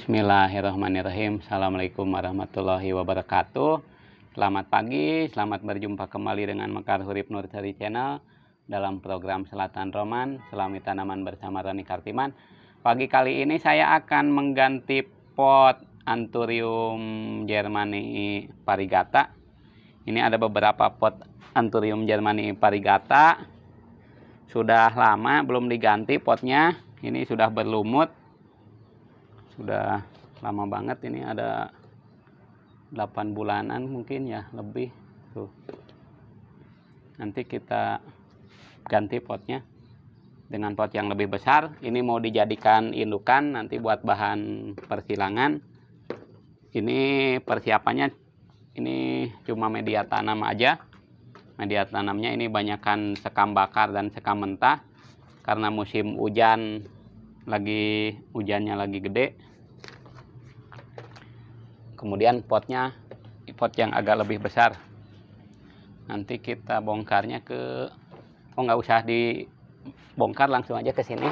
Bismillahirrahmanirrahim. Assalamualaikum warahmatullahi wabarakatuh. Selamat pagi, selamat berjumpa kembali dengan Mekar Hurip Nur dari Channel dalam program Selatan Roman, Selami Tanaman bersama Roni Kartiman. Pagi kali ini saya akan mengganti pot Anthurium Germani Parigata. Ini ada beberapa pot Anthurium Germani Parigata. Sudah lama belum diganti potnya. Ini sudah berlumut sudah lama banget ini ada 8 bulanan mungkin ya lebih. Tuh. Nanti kita ganti potnya dengan pot yang lebih besar. Ini mau dijadikan indukan nanti buat bahan persilangan. Ini persiapannya ini cuma media tanam aja. Media tanamnya ini banyakkan sekam bakar dan sekam mentah. Karena musim hujan lagi hujannya lagi gede. Kemudian potnya pot yang agak lebih besar. Nanti kita bongkarnya ke oh nggak usah dibongkar langsung aja ke sini.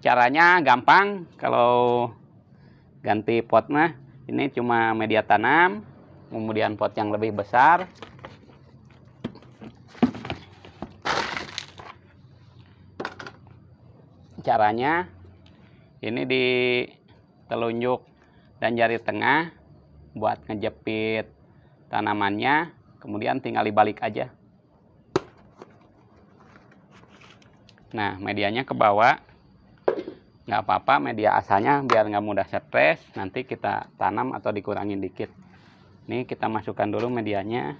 Caranya gampang kalau ganti pot mah ini cuma media tanam kemudian pot yang lebih besar caranya. Ini di telunjuk dan jari tengah buat ngejepit tanamannya kemudian tinggal dibalik aja. Nah medianya ke bawah. Nggak apa-apa media asalnya biar nggak mudah stres. Nanti kita tanam atau dikurangin dikit. Ini kita masukkan dulu medianya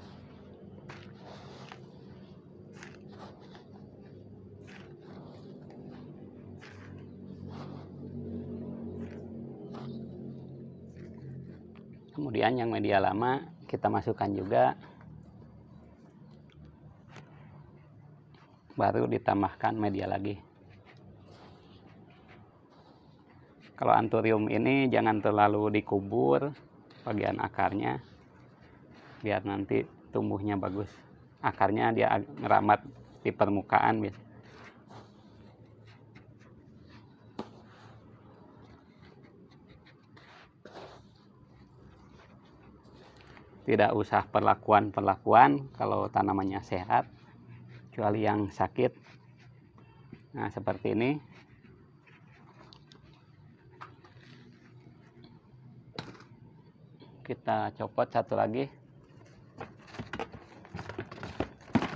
kemudian yang media lama kita masukkan juga. Baru ditambahkan media lagi. Kalau anturium ini jangan terlalu dikubur bagian akarnya biar nanti tumbuhnya bagus. Akarnya dia ngeramat di permukaan biasa tidak usah perlakuan-perlakuan kalau tanamannya sehat kecuali yang sakit. Nah seperti ini. Kita copot satu lagi.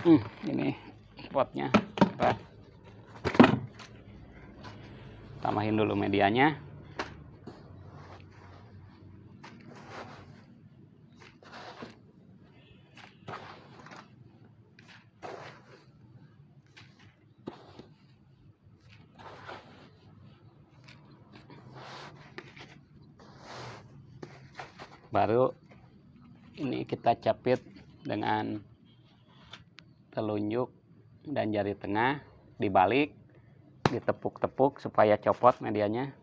Hmm, ini potnya tambahin dulu medianya baru ini kita capit dengan telunjuk dan jari tengah dibalik ditepuk-tepuk supaya copot medianya.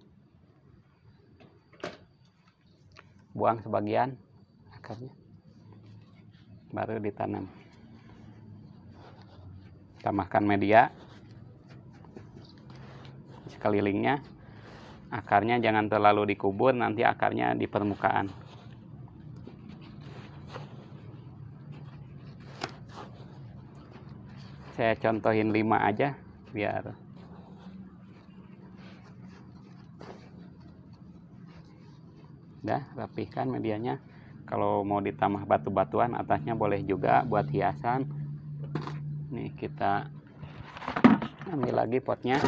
Buang sebagian akarnya baru ditanam. Tambahkan media. Sekelilingnya akarnya jangan terlalu dikubur nanti akarnya di permukaan saya contohin 5 aja biar udah rapihkan medianya. Kalau mau ditambah batu-batuan atasnya boleh juga buat hiasan. Nih kita ambil lagi potnya.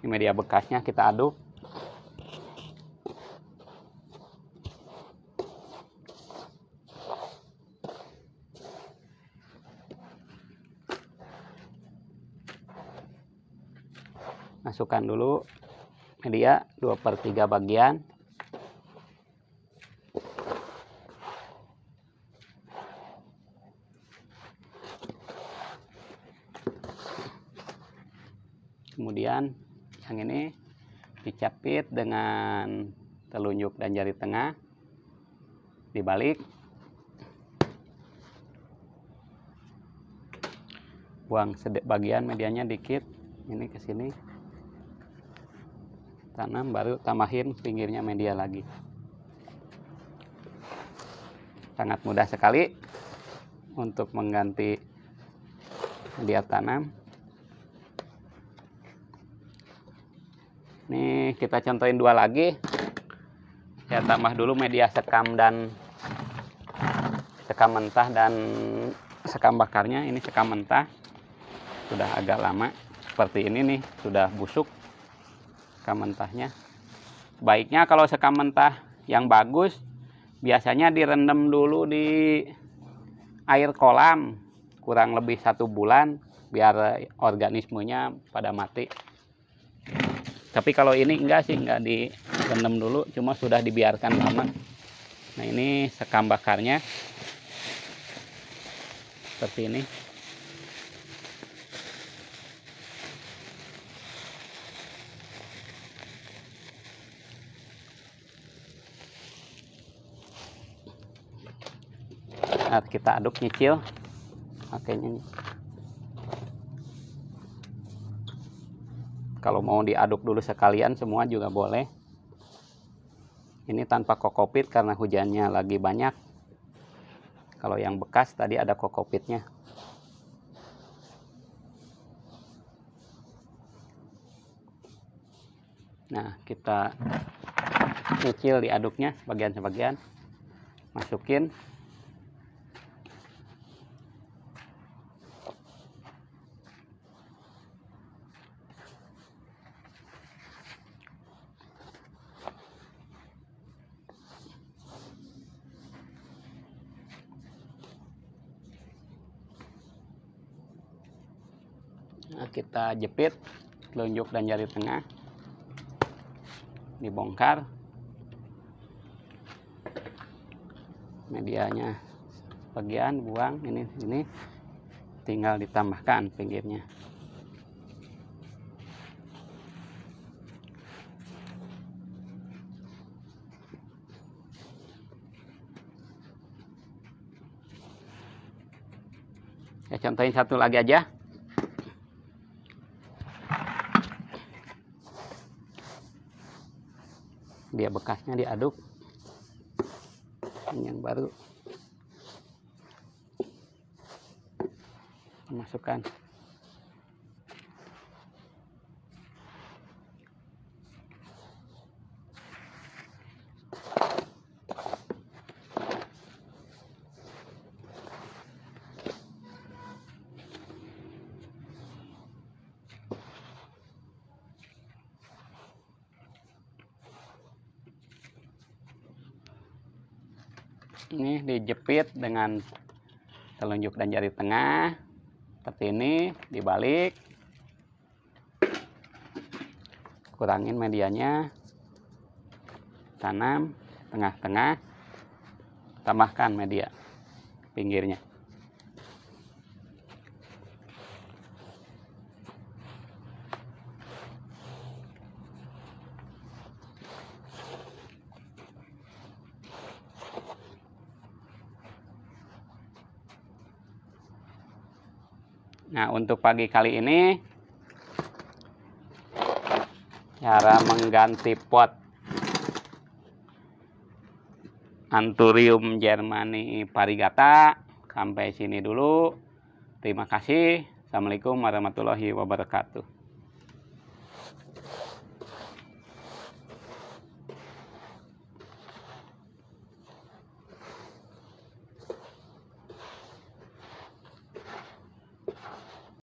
Ini media bekasnya kita aduk masukkan dulu media 2 per 3 bagian. Kemudian yang ini dicapit dengan telunjuk dan jari tengah dibalik. Buang bagian medianya dikit ini ke sini tanam baru tambahin pinggirnya media lagi. Sangat mudah sekali untuk mengganti media tanam. Ini kita contohin dua lagi. Saya tambah dulu media sekam dan sekam mentah dan sekam bakarnya. Ini sekam mentah. Sudah agak lama. Seperti ini nih sudah busuk sekam mentahnya baiknya kalau sekam mentah yang bagus biasanya direndam dulu di air kolam kurang lebih satu bulan biar organismenya pada mati. Tapi kalau ini enggak sih enggak direndam dulu cuma sudah dibiarkan lama. Nah ini sekam bakarnya. Seperti ini nah, kita aduk nyicil makanya kalau mau diaduk dulu sekalian semua juga boleh ini tanpa kokopit karena hujannya lagi banyak kalau yang bekas tadi ada kokopitnya. Nah, kita nyicil diaduknya sebagian-sebagian. Masukin. Nah, kita jepit telunjuk dan jari tengah. Dibongkar. Medianya bagian buang ini ini. Tinggal ditambahkan pinggirnya. Ya contohin satu lagi aja dia bekasnya diaduk. Ini yang baru. Masukkan ini dijepit dengan telunjuk dan jari tengah. Seperti ini dibalik. Kurangin medianya. Tanam tengah-tengah. Tambahkan media pinggirnya Nah, untuk pagi kali ini cara mengganti pot Anthurium germani parigata sampai sini dulu. Terima kasih. Assalamualaikum warahmatullahi wabarakatuh.